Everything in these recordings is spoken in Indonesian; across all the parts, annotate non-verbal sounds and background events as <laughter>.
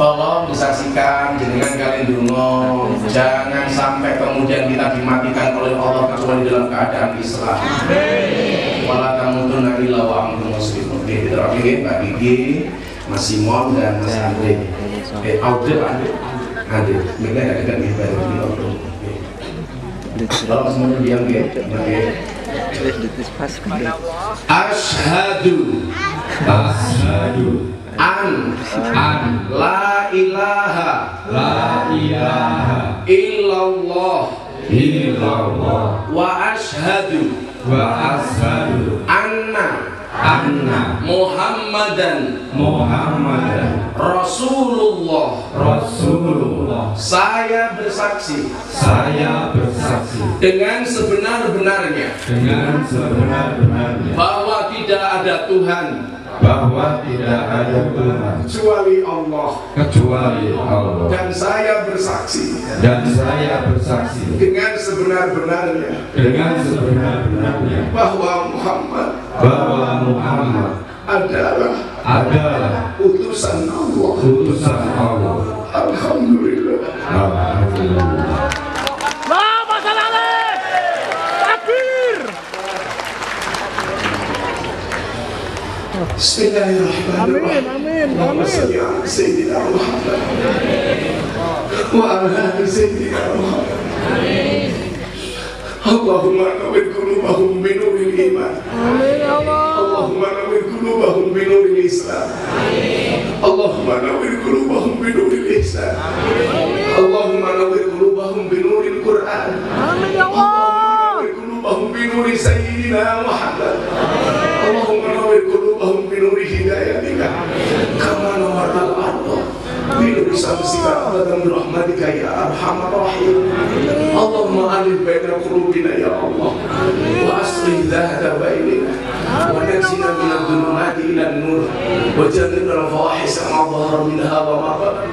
tolong disaksikan jenengan kalian dungo. Jangan sampai kemudian kita dimatikan oleh Allah kecuali dalam keadaan Islam. Wala tamutuna illa wa antum muslimun oke terakhir Mbak Gigi Mas Simon dan Mas Andre. eh Aude Andre. Andre mereka ada dekat nih baru di Aude kalau semuanya diam ya oke Ashadu. Asyhadu an. An. La ilaha. La ilaha. Illallah. Illallah. Wa ashadu wa asyhadu anna. Anna. Muhammadan. Muhammadan. Rasulullah. Rasulullah. Saya bersaksi. Saya bersaksi. Dengan sebenar-benarnya. Dengan sebenar-benarnya. Bahwa tidak ada Tuhan bahwa tidak ada Tuhan. Kecuali Allah. Kecuali Allah. Dan saya bersaksi. Dan saya bersaksi. Dengan sebenar-benarnya. Dengan sebenar-benarnya. Bahwa Muhammad bahwa Muhammad adalah adalah utusan Allah. utusan Allah. Alhamdulillah. Alhamdulillah Bismillahirrahmanirrahim. Amin, amin, amin. Sayyidina Muhammad. Wa ala ali Sayyidina Muhammad. Allahumma nawwir qulubahum bi nuril iman. Amin ya Allah. Allahumma nawwir qulubahum bi nuril Islam. Allahumma nawwir qulubahum bi nuril ihsan. Allahumma nawwir qulubahum bi nuri Sayyidina Muhammad. اللهم نور قلوبهم بنور هدايتك. كما نورت الأرض بنور شمسك أبدا برحمتك يا أرحم الراحمين. اللهم ألف بين قلوبنا يا الله واصلح ذات بيننا ونجنا من الظلمات إلى النور وجنبنا الفواحش ما ظهر منها وما بطن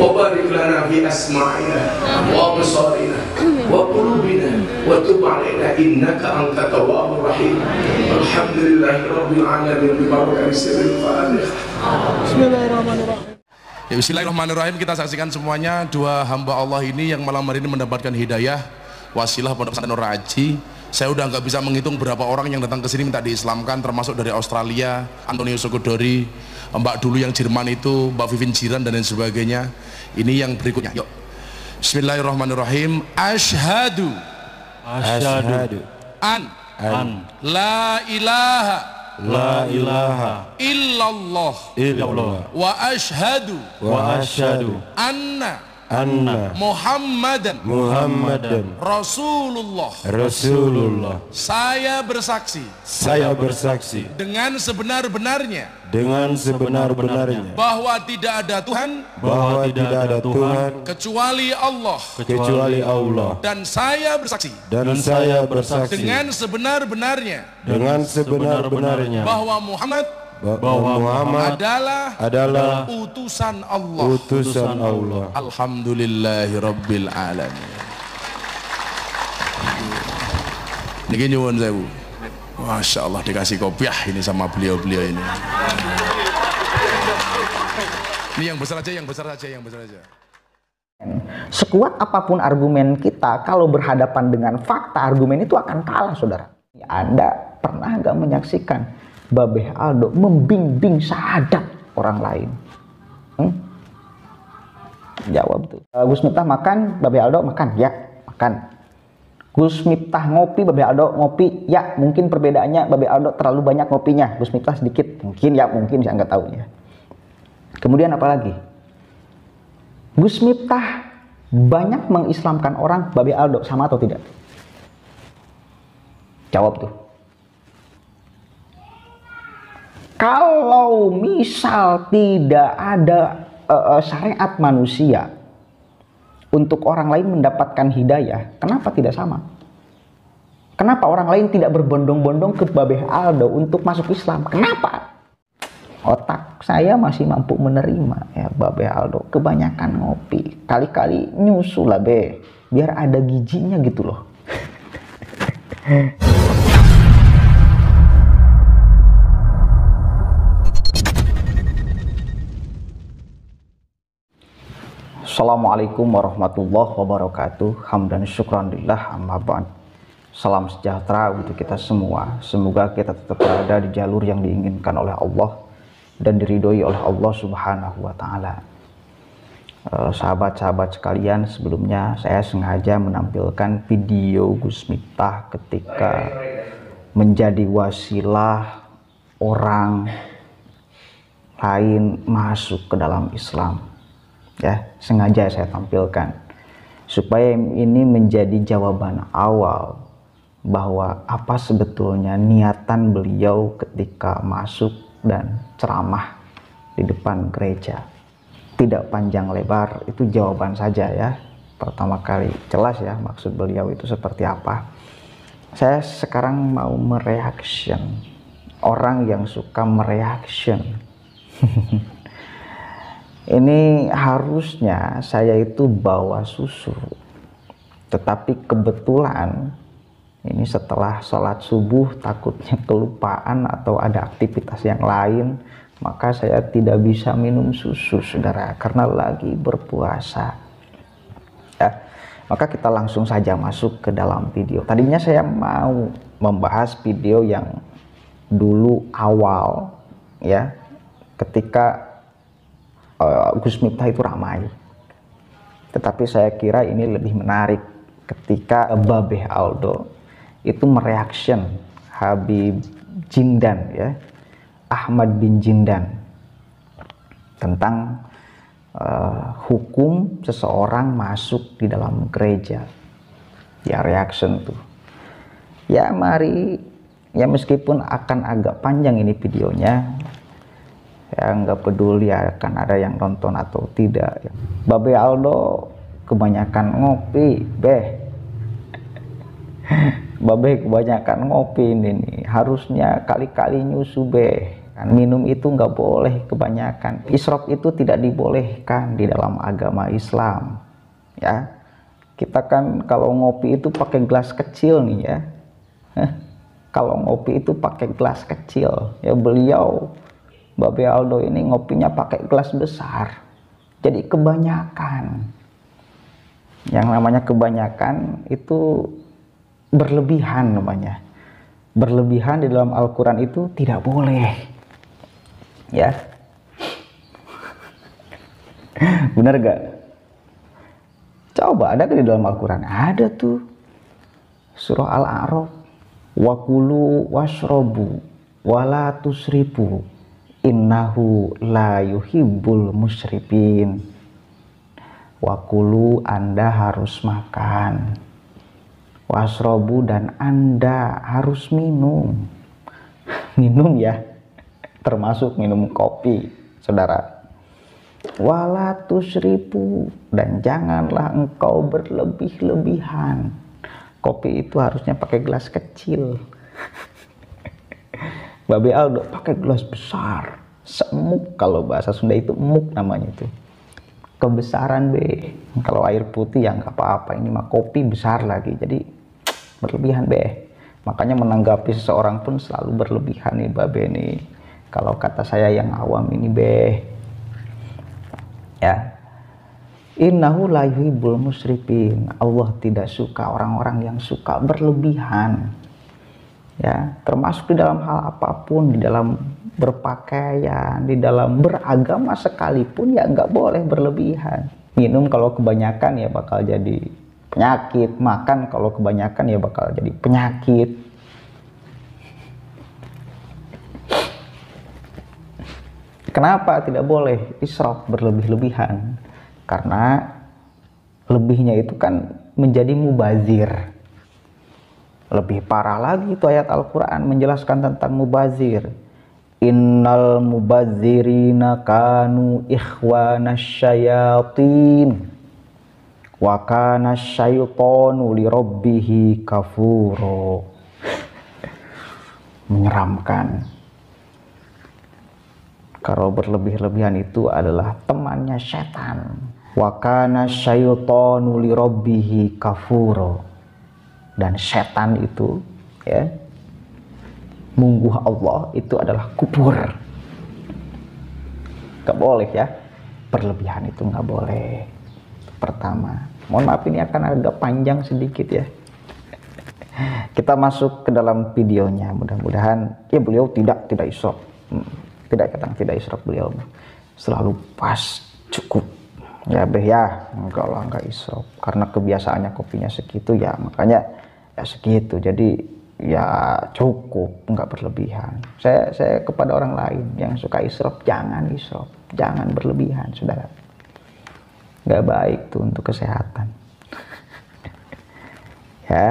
وبارك لنا في أسماعنا وأبصارنا. وقلوبنا وتب علينا انك انت التواب الرحيم الحمد لله رب العالمين ببركه سر الفاتحه Ya, Bismillahirrahmanirrahim kita saksikan semuanya dua hamba Allah ini yang malam hari ini mendapatkan hidayah wasilah pondok pesantren Nur Aji saya udah nggak bisa menghitung berapa orang yang datang ke sini minta diislamkan termasuk dari Australia Antonio Sokodori Mbak dulu yang Jerman itu Mbak Vivin Jiran dan lain sebagainya ini yang berikutnya yuk Bismillahirrahmanirrahim. Ashadu Asyhadu an. An. La ilaha. La ilaha. Illallah. Illallah. Wa ashadu wa asyhadu anna anna. Muhammadan. Muhammadan. Rasulullah. Rasulullah. Saya bersaksi. Saya bersaksi. Dengan sebenar-benarnya. Dengan sebenar-benarnya. Bahwa tidak ada Tuhan. Bahwa tidak ada Tuhan. Kecuali Allah. Kecuali Allah. Dan saya bersaksi. Dan saya bersaksi. Dengan sebenar-benarnya. Dengan sebenar-benarnya. Bahwa Muhammad bahwa Muhammad adalah adalah utusan Allah. Utusan Allah. Alhamdulillahi Rabbil Alamin. Niki nyuwun sewu. Masya Allah dikasih kopiah ini sama beliau-beliau ini. Ini yang besar aja, yang besar aja, yang besar aja. Sekuat apa pun argumen kita, kalau berhadapan dengan fakta, argumen itu akan kalah, saudara. Anda pernah nggak menyaksikan Babeh Aldo membimbing syahadat orang lain? Hmm? Jawab tuh. Uh, Gus Miftah makan, Babeh Aldo makan, ya makan. Gus Miftah ngopi, Babeh Aldo ngopi, ya mungkin perbedaannya Babeh Aldo terlalu banyak ngopinya, Gus Miftah sedikit, mungkin ya mungkin saya nggak tahu ya. Kemudian apa lagi? Gus Miftah banyak mengislamkan orang Babe Aldo sama atau tidak? Jawab tuh. Kalau misal tidak ada uh, syariat manusia untuk orang lain mendapatkan hidayah, kenapa tidak sama? Kenapa orang lain tidak berbondong-bondong ke Babe Aldo untuk masuk Islam? Kenapa? Otak saya masih mampu menerima ya Babe Aldo. Kebanyakan ngopi, kali-kali nyusul lah be, biar ada gizinya gitu loh. <laughs> Assalamualaikum warahmatullahi wabarakatuh. Hamdan syukran lillah amma ba'd. Salam sejahtera untuk kita semua. Semoga kita tetap berada di jalur yang diinginkan oleh Allah dan diridhoi oleh Allah Subhanahu wa taala. Eh, Sahabat-sahabat sekalian, sebelumnya saya sengaja menampilkan video Gus Miftah ketika menjadi wasilah orang lain masuk ke dalam Islam. Ya, sengaja saya tampilkan supaya ini menjadi jawaban awal bahwa apa sebetulnya niatan beliau ketika masuk dan ceramah di depan gereja. Tidak panjang lebar, itu jawaban saja ya. Pertama kali jelas ya maksud beliau itu seperti apa. Saya sekarang mau mereaction orang yang suka mereaction. <laughs> Ini harusnya saya itu bawa susu. Tetapi kebetulan ini setelah sholat subuh takutnya kelupaan atau ada aktivitas yang lain. Maka saya tidak bisa minum susu saudara karena lagi berpuasa. Ya, maka kita langsung saja masuk ke dalam video. Tadinya saya mau membahas video yang dulu awal ya ketika uh, Gus Miftah itu ramai. Tetapi saya kira ini lebih menarik ketika Babeh Aldo itu mereaction Habib Jindan ya, Ahmad bin Jindan tentang uh, hukum seseorang masuk di dalam gereja. Ya reaction tuh. Ya mari ya meskipun akan agak panjang ini videonya ya nggak peduli akan ada yang nonton atau tidak Babe Aldo kebanyakan ngopi beh <laughs> Babe kebanyakan ngopi ini nih. Harusnya kali-kali nyusu beh kan minum itu nggak boleh kebanyakan. Israf itu tidak dibolehkan di dalam agama Islam ya. Kita kan kalau ngopi itu pakai gelas kecil nih ya. <laughs> Kalau ngopi itu pakai gelas kecil. Ya beliau Babe Aldo ini ngopinya pakai gelas besar. Jadi kebanyakan. Yang namanya kebanyakan itu berlebihan namanya. Berlebihan di dalam Al-Quran itu tidak boleh. Ya. <laughs> Benar gak coba ada di dalam Al-Quran? Ada tuh. Surah Al-A'raf. Wakulu washrobu wala tusribu innahu la yuhibbul musyrifin. Wakulu anda harus makan. Wasrobu dan anda harus minum. <laughs> Minum ya termasuk minum kopi saudara. Wala tusribu dan janganlah engkau berlebih-lebihan. Kopi itu harusnya pakai gelas kecil <laughs> Babe Aldo pakai gelas besar. Semuk kalau bahasa Sunda itu emuk namanya itu. Kebesaran be. Kalau air putih ya nggak apa-apa. Ini mah kopi besar lagi. Jadi berlebihan be. Makanya menanggapi seseorang pun selalu berlebihan nih babe nih. Kalau kata saya yang awam ini be. Ya. Innahu la yuhibbul musrifin. Allah tidak suka orang-orang yang suka berlebihan. Ya, termasuk di dalam hal apa pun, di dalam berpakaian, di dalam beragama sekalipun ya nggak boleh berlebihan. Minum kalau kebanyakan ya bakal jadi penyakit, makan kalau kebanyakan ya bakal jadi penyakit. Kenapa tidak boleh israf berlebih-lebihan? Karena lebihnya itu kan menjadi mubazir. Lebih parah lagi itu ayat Al-Quran menjelaskan tentang mubazir. Innal mubazirina kanu ikhwana syayatin. Wa kana syaitonu li rabbihi kafuro. Menyeramkan. Kalau berlebih-lebihan itu adalah temannya setan. Wa kana syaitonu li rabbihi kafuro. Dan setan itu ya mungguh Allah itu adalah kubur. Gak boleh ya. Berlebihan itu nggak boleh. pertama. Mohon maaf ini akan agak panjang sedikit ya. Kita masuk ke dalam videonya. Mudah-mudahan ya beliau tidak tidak isrop. Hmm, tidak kadang tidak isrop beliau. Selalu pas cukup. Ya beh ya, enggak lah enggak isrop. Karena kebiasaannya kopinya segitu ya makanya ya segitu. Jadi ya cukup, enggak berlebihan. Saya saya kepada orang lain yang suka isrop jangan isrop, jangan berlebihan, saudara. Enggak baik tuh untuk kesehatan. <laughs> ya,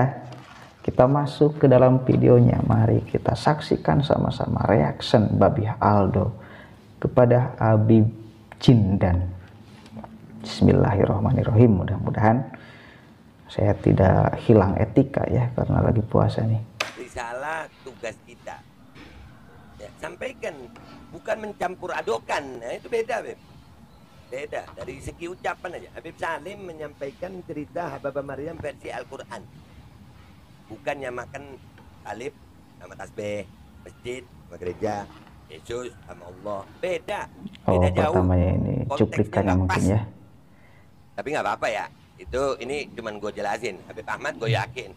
kita masuk ke dalam videonya. Mari kita saksikan sama-sama reaction Babi Aldo kepada Habib Jindan. Bismillahirrahmanirrahim. Mudah-mudahan saya tidak hilang etika ya karena lagi puasa nih. risalah tugas kita. Ya, sampaikan, bukan mencampur adokan. Nah, itu beda, Beb. Beda. Dari segi ucapan aja. Habib Salim menyampaikan cerita Habibah Maryam versi Al-Quran. Bukan nyamakan alif sama tasbih, masjid, sama gereja, Yesus sama Allah. Beda. Oh, Beda jauh. pertamanya ini nggak mungkin pas. ya. Tapi nggak apa-apa ya. Itu ini cuman gue jelasin. Habib Ahmad gue yakin.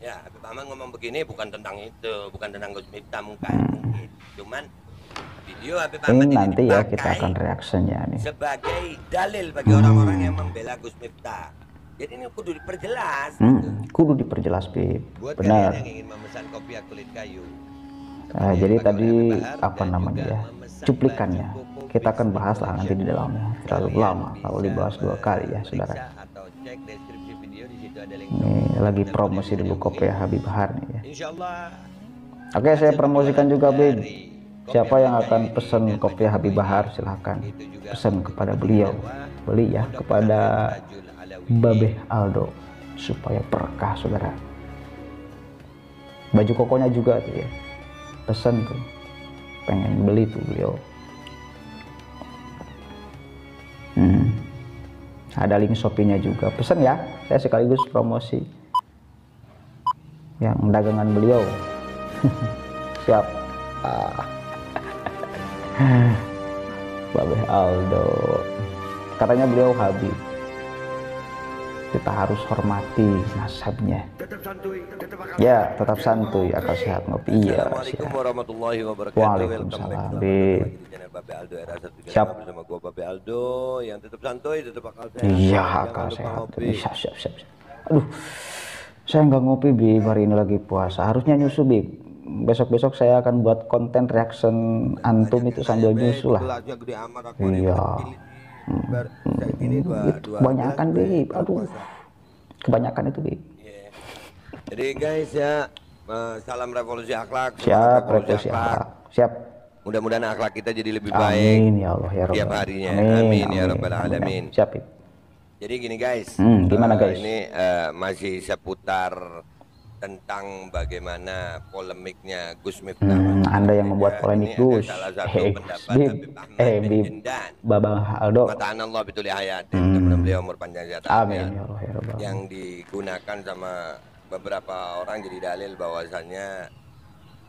Ya, Habib Ahmad ngomong begini bukan tentang itu, bukan tentang Gus Miftah mungkin. Cuman video Habib Ahmad Ini ini nanti ya kita akan reaksinya nih. sebagai dalil bagi orang-orang yang membela Gus Miftah. Jadi ini kudu diperjelas. Hmm, kudu diperjelas Bib. Buat Benar. yang ingin memesan kopi kulit kayu. Nah, jadi tadi apa namanya ya? Cuplikannya. Kita akan bahas lah nanti di dalamnya. Terlalu lama kalau dibahas dua kali ya, saudara. Cek deskripsi video di situ ada link. Ini lagi promosi bisa kopi Habib Bahar nih ya. Insya Allah. Oke, saya promosikan juga Bib. dari Siapa yang Habib akan pesan kopi Habib Bahar silahkan pesan kepada beliau. Beli ya kepada. Babeh Aldo supaya berkah saudara. Baju kokonya juga tuh ya. Pesan tuh. Pengen beli tuh beliau. Hmm. Ada link Shopee-nya juga. Pesan ya. Saya sekaligus promosi. Yang dagangan beliau. <laughs> Siap. Ah. <laughs> Babeh Aldo. Katanya beliau Habib kita harus hormati nasabnya. Ya, tetap santuy, akal sehat ngopi. Iya, Assalamualaikum warahmatullahi wabarakatuh. Waalaikumsalam, Welcome back. Selamat Bib. datang lagi di channel Babe Aldo era 1 Siap. bersama gua Babe Aldo yang tetap santuy, tetap akal sehat. Iya, akal sehat. ngopi. Siap, siap. Aduh, saya nggak ngopi, Bib. Hari ini lagi puasa. Harusnya nyusu, Bib. Besok-besok saya akan buat konten reaction antum itu sambil nyusu lah. Iya. Ini kecil. Bar, gini dua, dua kebanyakan, Bib. Aduh, kebanyakan itu, Bib. Iya. Jadi guys ya, eh, salam revolusi akhlak. Siap, revolusi akhlak. Siap. Mudah-mudahan akhlak kita jadi lebih baik. Amin ya Allah ya Rabbal tiap harinya. Amin, ya Rabbal Alamin. Siap, Bib. Jadi gini guys, Hmm, gimana, eh, guys? Ini eh, masih seputar tentang bagaimana polemiknya Gus Miftah. Hmm, Anda yang membuat polemik Gus. Salah satu Eh, pendapat Bib. Eh, Bib. Jindan. Babang Aldo. Mataan Allah betul hayat. Mudah-mudahan beliau umur panjang sehat. Amin ya Allah ya Yang digunakan sama beberapa orang jadi dalil bahwasannya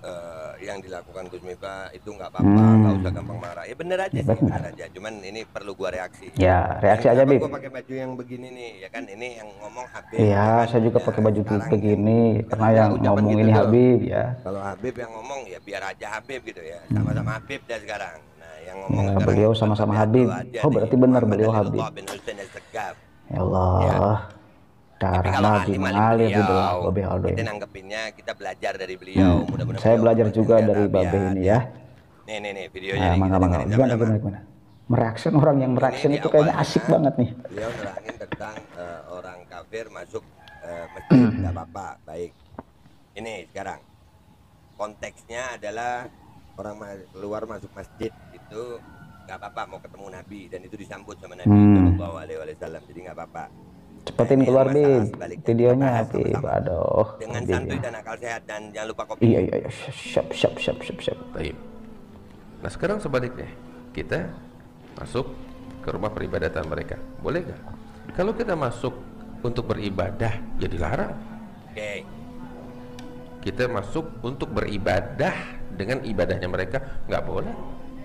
eh, yang dilakukan Gus Miftah itu nggak apa-apa, Hmm. nggak usah gampang marah. Ya bener aja sih, Benar. bener aja. Cuman ini perlu gua reaksi. Ya, reaksi Dan aja, Bib. Gua pakai baju yang begini nih, ya kan ini yang ngomong Habib. Iya, ya kan? saya juga Ya, pakai baju begini karena yang ngomong gitu ini tuh. Habib ya. Kalau Habib yang ngomong ya biar aja Habib gitu ya, sama-sama Habib dah sekarang. Nah, yang ngomong Ya, beliau sama-sama Habib. Oh, berarti benar beliau Habib. Ya Allah. Darah Nabi mengalir di dalam Babeh Aldo kita nanggepinnya kita belajar dari beliau. Hmm, Mudah-mudahan Saya beliau belajar juga dari Babeh ini ya. Nih nih nih videonya Nah, mangga mangga. Gimana gimana gimana. Mereaction orang yang mereaction itu kayaknya asik banget nih. Beliau nerangin tentang eh, orang kafir masuk eh, masjid nggak apa-apa, baik. Ini sekarang konteksnya adalah orang ma- keluar masuk masjid itu nggak apa-apa mau ketemu Nabi dan itu disambut sama Nabi Hmm. Shallallahu Alaihi Wasallam jadi nggak apa-apa. Cepetin keluar Bib sebaliknya. videonya Bib. Aduh. Dengan Bib, santuy dan akal sehat dan jangan lupa kopi. Iya iya iya siap siap siap siap siap. Baik. Nah sekarang sebaliknya kita masuk ke rumah peribadatan mereka. Boleh nggak? Kalau kita masuk untuk beribadah, ya dilarang. Oke. Kita masuk untuk beribadah dengan ibadahnya mereka, nggak boleh.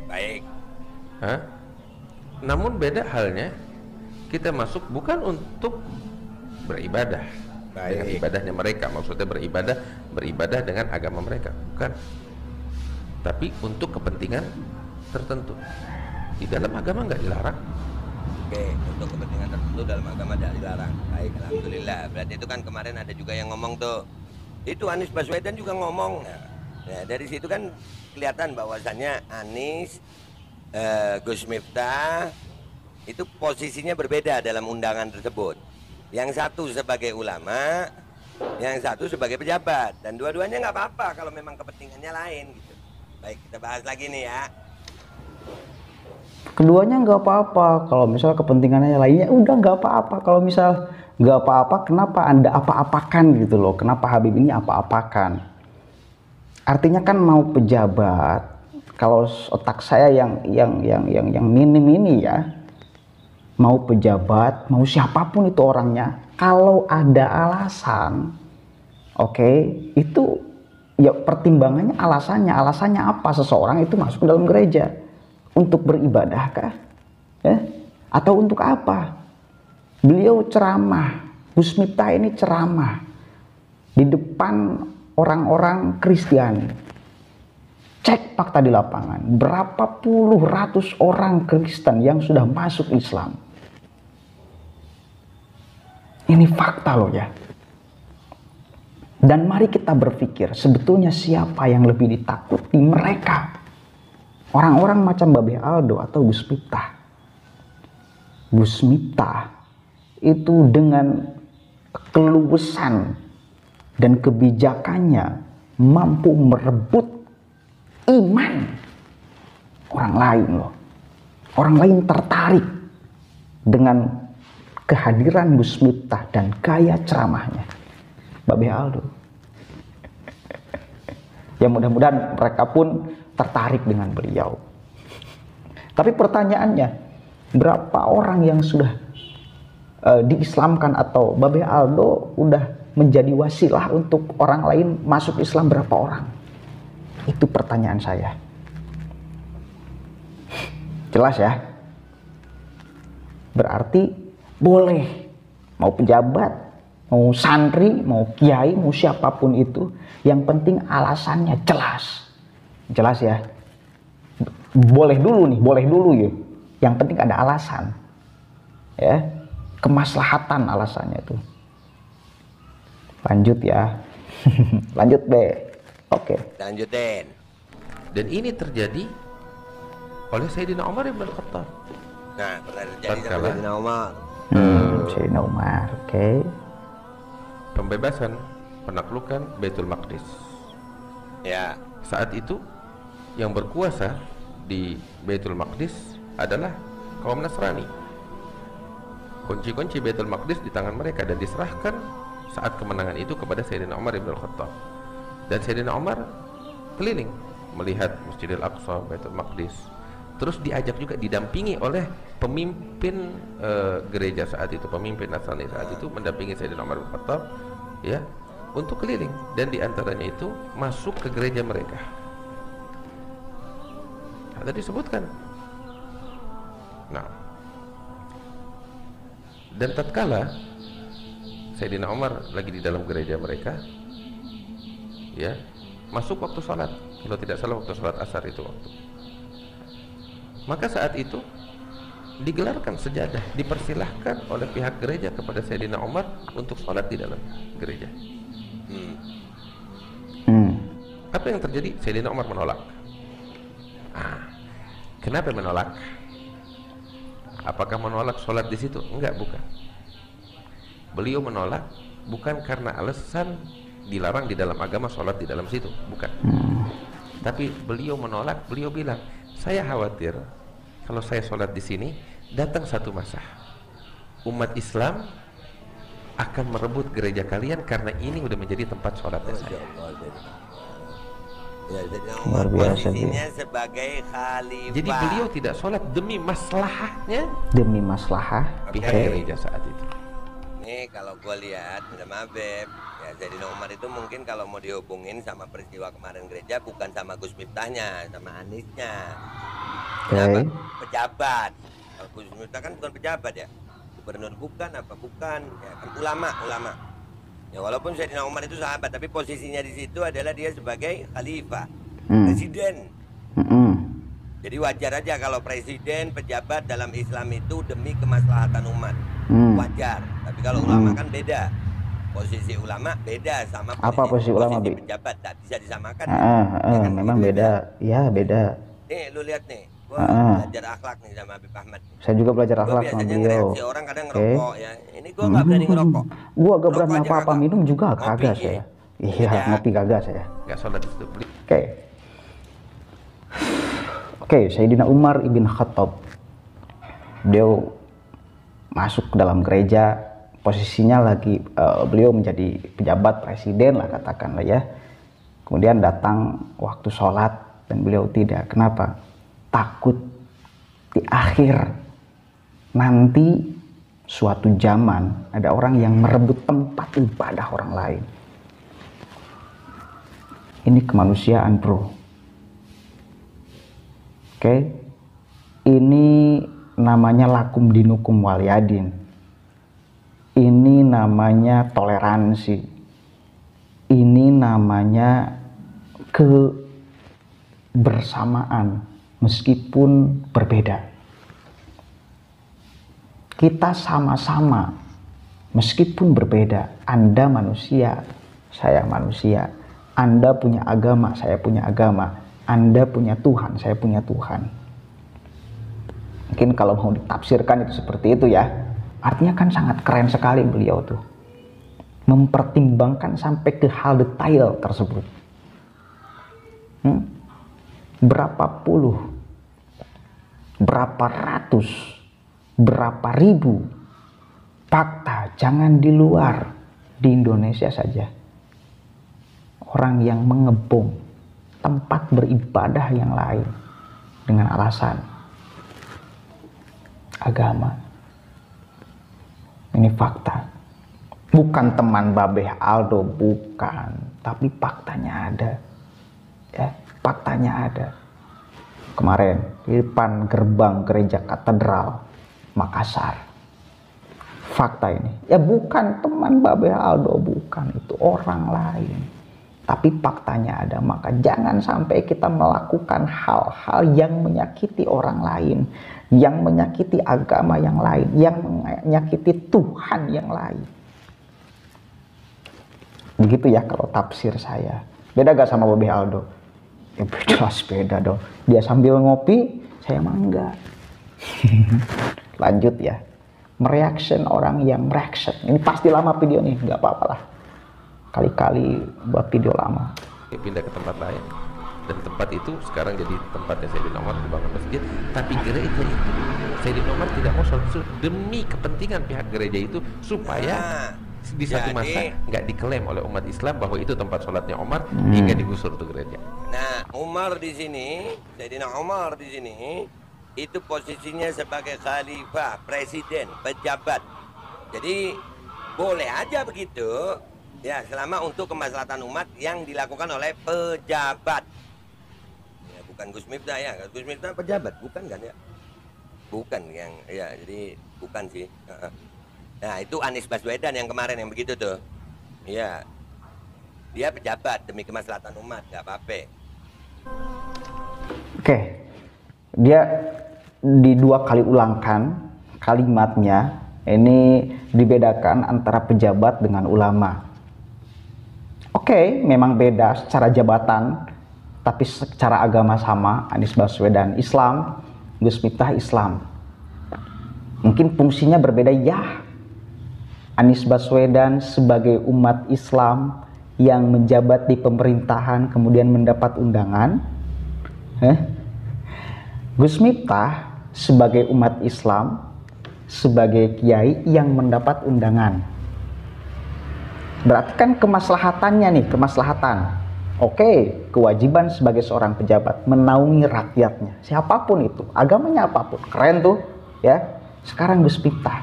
Baik. Hah? Namun beda halnya kita masuk bukan untuk beribadah dengan Baik. ibadahnya mereka maksudnya beribadah beribadah dengan agama mereka bukan tapi untuk kepentingan tertentu di dalam agama nggak dilarang Oke, untuk kepentingan tertentu dalam agama tidak dilarang. Baik, alhamdulillah. Berarti itu kan kemarin ada juga yang ngomong tuh. Itu Anies Baswedan juga ngomong. Nah, nah, dari situ kan kelihatan bahwasannya Anies eh, Gus Miftah itu posisinya berbeda dalam undangan tersebut. Yang satu sebagai ulama, yang satu sebagai pejabat. Dan dua-duanya nggak apa-apa kalau memang kepentingannya lain gitu. Baik, kita bahas lagi nih ya. keduanya nggak apa-apa kalau misal kepentingannya lainnya udah nggak apa-apa kalau misal nggak apa-apa kenapa anda apa-apakan gitu loh kenapa Habib ini apa-apakan artinya kan mau pejabat kalau otak saya yang yang yang yang yang minim ini ya mau pejabat mau siapa pun itu orangnya kalau ada alasan oke itu ya pertimbangannya alasannya. Alasannya apa? Seseorang itu masuk dalam gereja untuk beribadah kah? Ya? Atau untuk apa? Beliau ceramah Gus Miftah ini ceramah di depan orang-orang Kristiani. Cek fakta di lapangan berapa puluh ratus orang Kristen yang sudah masuk Islam ini fakta loh ya. Dan mari kita berpikir sebetulnya siapa yang lebih ditakuti? Mereka. Orang-orang macam Babe Aldo atau Gus Miftah. Gus Miftah itu dengan keluasan dan kebijakannya mampu merebut iman orang lain loh. Orang lain tertarik dengan kehadiran Gus Miftah dan gaya ceramahnya. Babe Aldo. ya mudah-mudahan mereka pun tertarik dengan beliau. Tapi pertanyaannya, berapa orang yang sudah eh, diislamkan atau Babe Aldo udah menjadi wasilah untuk orang lain masuk Islam berapa orang? Itu pertanyaan saya. Jelas ya? Berarti boleh mau pejabat, mau santri, mau kiai, mau siapa pun itu, yang penting alasannya jelas. Jelas ya? Boleh dulu nih, boleh dulu ya. Yang penting ada alasan. Ya. Kemaslahatan alasannya itu. Lanjut ya. <laughs> Lanjut B. Oke. Lanjutin. dan ini terjadi oleh Sayyidina Umar bin Khattab Nah, pernah terjadi Sayyidina Umar. Hmm, Sayyidina Umar. Oke. pembebasan penaklukan Baitul Maqdis Ya. saat itu yang berkuasa di Baitul Maqdis adalah kaum Nasrani kunci-kunci Baitul Maqdis di tangan mereka dan diserahkan saat kemenangan itu kepada Sayyidina Umar bin Khattab dan Sayyidina Umar keliling melihat Masjidil Aqsa, Baitul Maqdis terus diajak juga didampingi oleh pemimpin eh, gereja saat itu pemimpin Nasrani saat itu mendampingi Sayyidina Umar bin Khattab ya untuk keliling. Dan di antaranya itu masuk ke gereja mereka. Tadi disebutkan. Nah. Dan tatkala Sayyidina Umar lagi di dalam gereja mereka ya masuk waktu sholat kalau tidak salah waktu sholat asar itu waktu maka saat itu digelarkan sejadah dipersilahkan oleh pihak gereja kepada Sayyidina Umar untuk sholat di dalam gereja. Hmm. apa yang terjadi? Sayyidina Umar menolak. Ah, kenapa menolak? Apakah menolak sholat di situ? Enggak bukan. Beliau menolak bukan karena alasan dilarang di dalam agama sholat di dalam situ bukan. Tapi beliau menolak beliau bilang saya khawatir kalau saya sholat di sini datang satu masa umat Islam akan merebut gereja kalian karena ini udah menjadi tempat sholatnya Masya saya. Ya, Luar biasa, sebagai khalifah. Jadi beliau tidak sholat demi maslahahnya Demi maslahah. pihak Oke. gereja saat itu. Nih kalau gue lihat, maaf Beb, ya Sayyidina Umar itu mungkin kalau mau dihubungin sama peristiwa kemarin gereja bukan sama Gus Miftahnya, sama Anisnya. Kenapa? Pejabat. Kalau Gus Miftah kan bukan pejabat ya. gubernur bukan apa bukan ya kan ulama ulama ya walaupun Sayyidina Umar itu sahabat tapi posisinya di situ adalah dia sebagai khalifah Hmm. presiden Mm-mm. Jadi wajar aja kalau presiden pejabat dalam Islam itu demi kemaslahatan umat Hmm. wajar tapi kalau ulama kan beda posisi ulama beda sama Apa posisi ulama, Bi? pejabat tak bisa disamakan Ah, ah, ah, Ya kan, memang begitu beda. Ya beda. nih lu lihat nih gua Ah, ah. belajar akhlak nih sama Habib Ahmad Saya juga belajar akhlak sama biasanya beliau. ngereaksi orang kadang Oke. ngerokok ya ini gua nggak berani ngerokok Gua gak berani apa-apa kagak. minum juga Ngopi, kagak saya. Iya, Beda. ngopi kagak saya. nggak sholat di situ beli Oke. Oke, Sayyidina Umar ibn Khattab. Beliau masuk ke dalam gereja, posisinya lagi eh, beliau menjadi pejabat presiden lah katakanlah ya. Kemudian datang waktu sholat dan beliau tidak. Kenapa? Takut di akhir nanti suatu zaman ada orang yang merebut tempat ibadah orang lain. Ini kemanusiaan, bro. Oke, ini namanya lakum dinukum waliyadin. Ini namanya toleransi. Ini namanya kebersamaan meskipun berbeda. Kita sama-sama meskipun berbeda. Anda manusia, saya manusia. Anda punya agama, saya punya agama. Anda punya Tuhan, saya punya Tuhan. Mungkin kalau mau ditafsirkan itu seperti itu ya. Artinya kan sangat keren sekali beliau tuh. Mempertimbangkan sampai ke hal detail tersebut. Hmm? Berapa puluh, berapa ratus, berapa ribu fakta jangan di luar di Indonesia saja. Orang yang mengebom tempat beribadah yang lain dengan alasan agama. Ini fakta. Bukan teman Babeh Aldo, bukan. Tapi faktanya ada. Ya, faktanya ada. Kemarin di depan gerbang gereja katedral Makassar. Fakta ini. Ya bukan teman Babeh Aldo, bukan. Itu orang lain tapi faktanya ada maka jangan sampai kita melakukan hal-hal yang menyakiti orang lain yang menyakiti agama yang lain yang menyakiti Tuhan yang lain. Begitu ya kalau tafsir saya. Beda gak sama Bobby Aldo? Ya jelas beda dong. Dia sambil ngopi saya mah enggak. <laughs> Lanjut ya. Mereaction orang yang mereaction ini pasti lama video nih nggak apa-apa lah kali-kali buat video lama. pindah ke tempat lain dan tempat itu sekarang jadi tempatnya Sayyidina Umar dibangun masjid tapi gereja itu Sayyidina Umar tidak mau sholat subuh demi kepentingan pihak gereja itu supaya Nah, di satu jadi- masa nggak diklaim oleh umat Islam bahwa itu tempat sholatnya Umar hingga digusur tuh gereja Nah, Umar di sini, Sayyidina Umar di sini itu posisinya sebagai khalifah, presiden, pejabat. Jadi boleh aja begitu. Ya, selama untuk kemaslahatan umat yang dilakukan oleh pejabat. Ya, bukan Gus Miftah ya, Gus Miftah pejabat, bukan kan ya? Bukan yang ya, jadi bukan sih. Nah, itu Anies Baswedan yang kemarin yang begitu tuh. Iya. Dia pejabat demi kemaslahatan umat, nggak apa-apa. Oke, dia di dua kali ulangkan kalimatnya ini dibedakan antara pejabat dengan ulama. Oke, memang beda secara jabatan, tapi secara agama sama. Anies Baswedan Islam, Gus Miftah Islam. Mungkin fungsinya berbeda ya. Anies Baswedan sebagai umat Islam yang menjabat di pemerintahan kemudian mendapat undangan. Eh? Gus Miftah sebagai umat Islam, sebagai kiai yang mendapat undangan. Berarti kan kemaslahatannya nih, kemaslahatan. Oke, kewajiban sebagai seorang pejabat menaungi rakyatnya, siapa pun itu, agamanya apa pun, keren tuh, ya. Sekarang Gus Miftah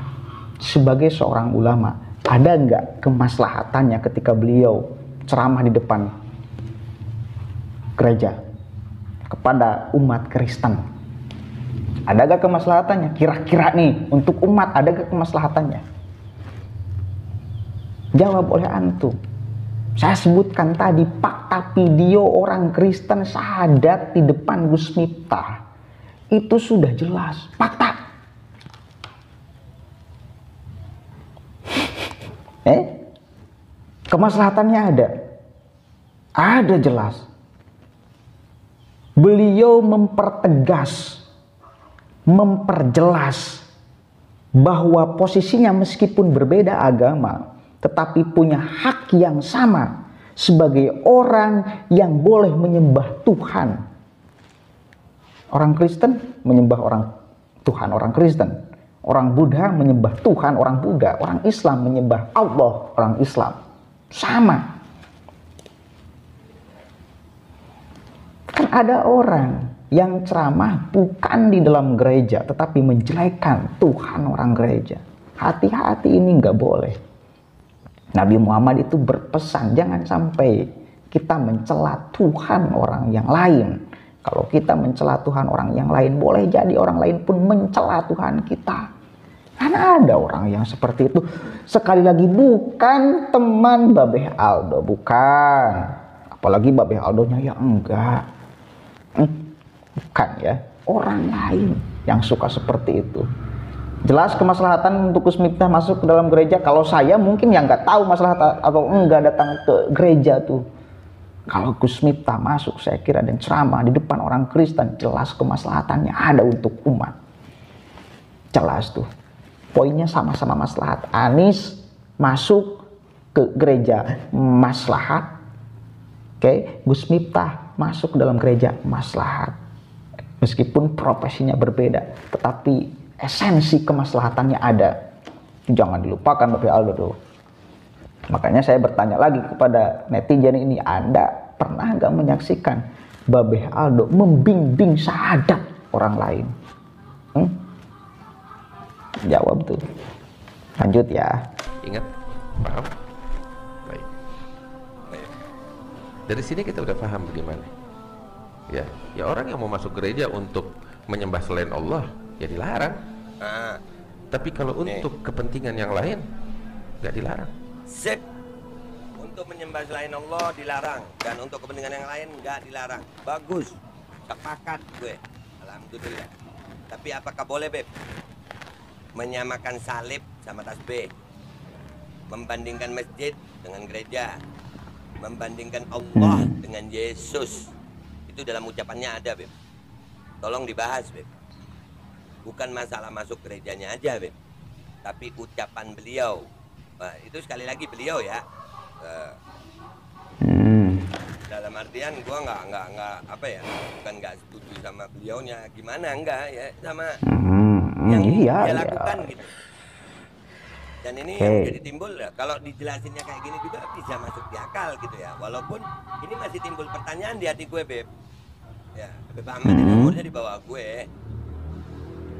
sebagai seorang ulama, ada nggak kemaslahatannya ketika beliau ceramah di depan gereja kepada umat Kristen? Ada gak kemaslahatannya? Kira-kira nih untuk umat ada gak kemaslahatannya? Jawab oleh antum. Saya sebutkan tadi fakta video orang Kristen syahadat di depan Gus Miftah. Itu sudah jelas. Fakta. <laughs> Eh? Kemaslahatannya ada. Ada jelas. Beliau mempertegas, memperjelas bahwa posisinya meskipun berbeda agama, tetapi punya hak yang sama sebagai orang yang boleh menyembah Tuhan. Orang Kristen menyembah orang Tuhan, orang Kristen. Orang Buddha menyembah Tuhan, orang Buddha. Orang Islam menyembah Allah, orang Islam. Sama. Kan ada orang yang ceramah bukan di dalam gereja, tetapi menjelekan Tuhan orang gereja. Hati-hati ini nggak boleh. Nabi Muhammad itu berpesan jangan sampai kita mencela Tuhan orang yang lain. Kalau kita mencela Tuhan orang yang lain, boleh jadi orang lain pun mencela Tuhan kita. Karena ada orang yang seperti itu. Sekali lagi bukan teman Babeh Aldo, bukan. Apalagi Babeh Aldonya ya enggak. Hmm, Bukan ya, orang lain yang suka seperti itu. Jelas kemaslahatan untuk Gus Miftah masuk ke dalam gereja. Kalau saya mungkin yang nggak tahu masalah atau enggak datang ke gereja tuh. Kalau Gus Miftah masuk, saya kira dan ceramah di depan orang Kristen, jelas kemaslahatannya ada untuk umat. Jelas tuh. Poinnya sama-sama maslahat. Anis masuk ke gereja maslahat. Oke, Gus Miftah masuk ke dalam gereja maslahat. Meskipun profesinya berbeda, tetapi esensi kemaslahatannya ada. Jangan dilupakan Bapak Aldo tuh. Makanya saya bertanya lagi kepada netizen ini, Anda pernah nggak menyaksikan Babeh Aldo membimbing syahadat orang lain? Hmm? Jawab tuh. Lanjut ya. Ingat? Paham? Baik. Dari sini kita udah paham bagaimana. Ya, ya orang yang mau masuk gereja untuk menyembah selain Allah, ya dilarang. Ah, Tapi kalau Nih. untuk kepentingan yang lain, nggak dilarang. sip. Untuk menyembah selain Allah dilarang dan untuk kepentingan yang lain nggak dilarang. Bagus. Sepakat gue. Alhamdulillah. Tapi apakah boleh, Beb? Menyamakan salib sama tasbih. Membandingkan masjid dengan gereja. Membandingkan Allah dengan Yesus. Itu dalam ucapannya ada, Beb. Tolong dibahas, Beb. Bukan masalah masuk gerejanya aja, Beb. Tapi ucapan beliau. Nah, itu sekali lagi beliau ya. Hmm. dalam artian gua nggak nggak nggak apa ya bukan nggak setuju sama beliaunya gimana enggak ya sama Hmm, yang iya, dia iya. lakukan gitu dan ini Oke. yang jadi timbul ya kalau dijelasinnya kayak gini juga bisa masuk di akal gitu ya walaupun ini masih timbul pertanyaan di hati gue beb ya beb Ahmad ini Hmm. umurnya di bawah gue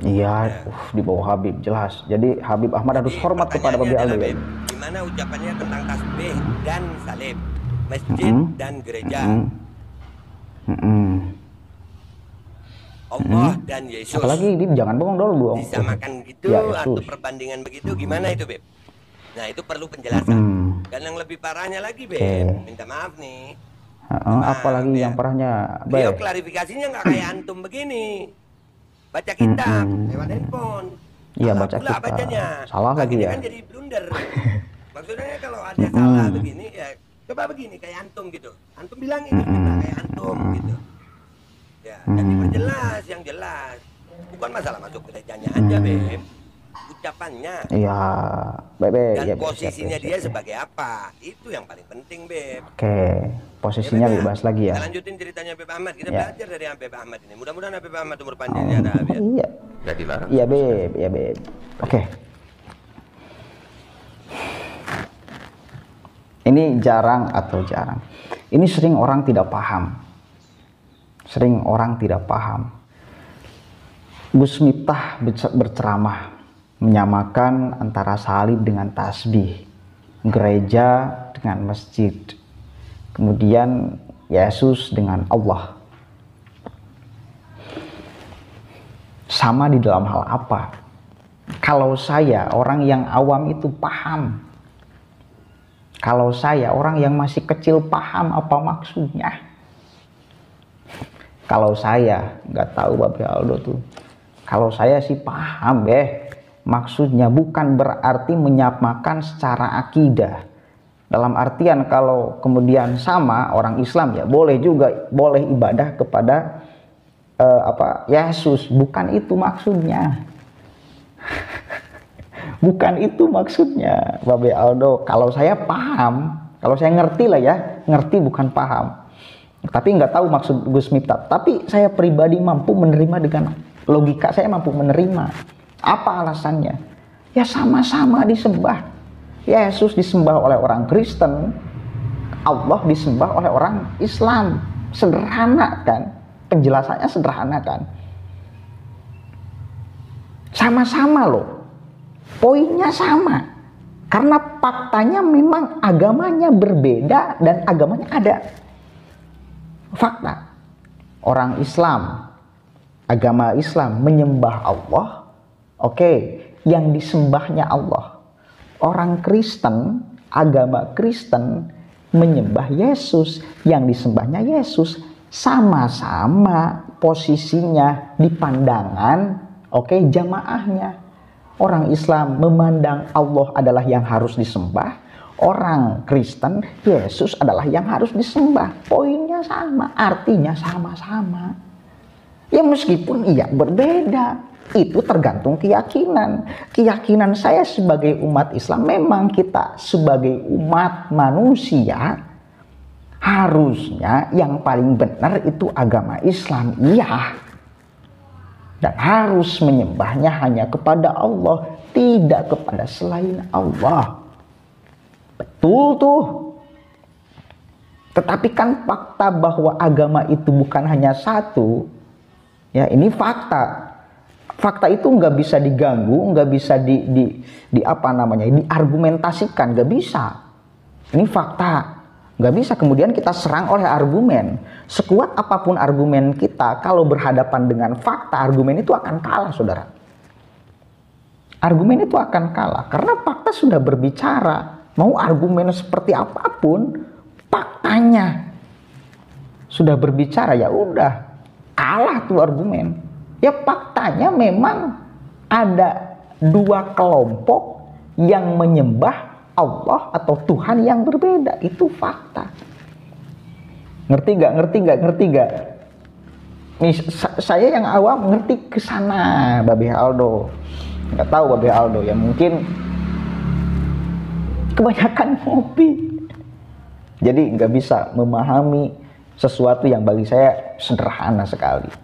Iya, uh, di bawah Habib jelas. Jadi Habib Ahmad harus Jadi hormat kepada Aldo adalah, ya. Gimana ucapannya tentang tasbih dan salib masjid Mm-mm. dan gereja Hmm. Hmm. Allah dan Yesus Apalagi Bib jangan bohong dulu dong. disamakan gitu Ya, atau perbandingan begitu gimana itu beb nah itu perlu penjelasan Hmm. dan yang lebih parahnya lagi beb Oke. minta maaf nih Heeh, apalagi ya. yang parahnya, beliau Beb. klarifikasinya nggak kayak antum begini baca kitab lewat handphone Iya, Salah baca kitab. bacanya Salah lagi ya. kan jadi blunder <laughs> maksudnya kalau ada salah Mm-mm. begini ya coba begini kayak antum gitu antum bilang ini kita kayak antum gitu ya dan Mm. diperjelas yang jelas bukan masalah masuk gerejanya aja Mm. beb ucapannya Iya, Bebe. dan ya, Beb, siap, posisinya Beb, dia siap, Beb. sebagai apa itu yang paling penting beb Oke, posisinya Ya, Beb, ya. bebas lagi ya. kita lanjutin ceritanya Beb Ahmad kita Ya. belajar dari Beb Ahmad ini mudah-mudahan Beb Ahmad umur panjang ya Beb ya. Iya, Nggak dilarang. iya Beb, iya Beb. Oke. Ini jarang atau jarang. Ini sering orang tidak paham. Sering orang tidak paham. Gus Miftah berce- berceramah menyamakan antara salib dengan tasbih, gereja dengan masjid, kemudian Yesus dengan Allah. Sama di dalam hal apa? Kalau saya orang yang awam itu paham. Kalau saya orang yang masih kecil paham apa maksudnya. Kalau saya nggak tahu Bapak Aldo tuh. Kalau saya sih paham deh. Maksudnya bukan berarti menyamakan secara akidah. Dalam artian kalau kemudian sama orang Islam ya boleh juga boleh ibadah kepada eh, apa Yesus, bukan itu maksudnya. <laughs> bukan itu maksudnya, Babe Aldo. Kalau saya paham, kalau saya ngerti lah ya, ngerti bukan paham. Tapi nggak tahu maksud Gus Miftah. Tapi saya pribadi mampu menerima dengan logika saya mampu menerima. Apa alasannya? Ya sama-sama disembah. Yesus disembah oleh orang Kristen, Allah disembah oleh orang Islam. Sederhana kan? Penjelasannya sederhana kan? Sama-sama loh. Poinnya sama. Karena faktanya memang agamanya berbeda dan agamanya ada. Fakta. Orang Islam, agama Islam menyembah Allah. Oke, yang disembahnya Allah. Orang Kristen, agama Kristen menyembah Yesus, yang disembahnya Yesus sama-sama posisinya di pandangan oke jamaahnya. Orang Islam memandang Allah adalah yang harus disembah, orang Kristen Yesus adalah yang harus disembah. Poinnya sama, artinya sama-sama. Ya meskipun iya berbeda, itu tergantung keyakinan. Keyakinan saya sebagai umat Islam memang kita sebagai umat manusia harusnya yang paling benar itu agama Islam. Iya. Dan harus menyembahnya hanya kepada Allah, tidak kepada selain Allah. Betul tuh. Tetapi kan fakta bahwa agama itu bukan hanya satu, ya ini fakta. Fakta itu nggak bisa diganggu, nggak bisa di, di, di apa namanya, diargumentasikan, nggak bisa. Ini fakta. Nggak bisa kemudian kita serang oleh argumen. Sekuat apa pun argumen kita, kalau berhadapan dengan fakta, argumen itu akan kalah, saudara. Argumen itu akan kalah karena fakta sudah berbicara. Mau argumen seperti apa pun, faktanya sudah berbicara ya udah kalah tuh argumen. Ya faktanya memang ada dua kelompok yang menyembah Allah atau Tuhan yang berbeda. Itu fakta. Ngerti nggak? Ngerti nggak? Ngerti nggak? Nih saya yang awam ngerti ke sana Babe Aldo. Nggak tahu Babe Aldo. Ya mungkin kebanyakan <laughs> ngopi. Jadi nggak bisa memahami sesuatu yang bagi saya sederhana sekali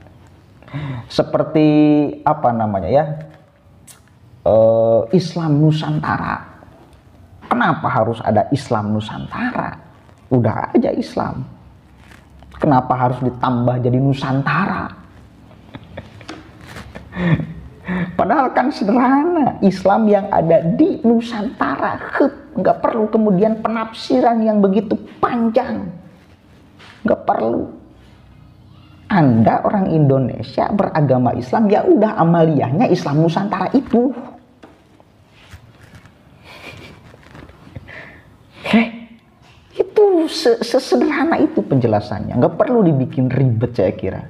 seperti apa namanya ya uh, Islam Nusantara Kenapa harus ada Islam Nusantara? Udah aja Islam. Kenapa harus ditambah jadi Nusantara? Padahal kan sederhana, Islam yang ada di Nusantara, nggak perlu kemudian penafsiran yang begitu panjang, nggak perlu. Anda orang Indonesia beragama Islam, ya udah amaliyahnya Islam Nusantara itu. Heh, itu sesederhana itu penjelasannya. Nggak perlu dibikin ribet saya kira.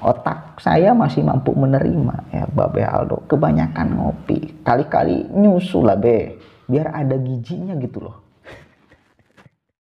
Otak saya masih mampu menerima ya Babe Aldo. Kebanyakan ngopi. Kali-kali nyusul lah be. Biar ada gizinya gitu loh.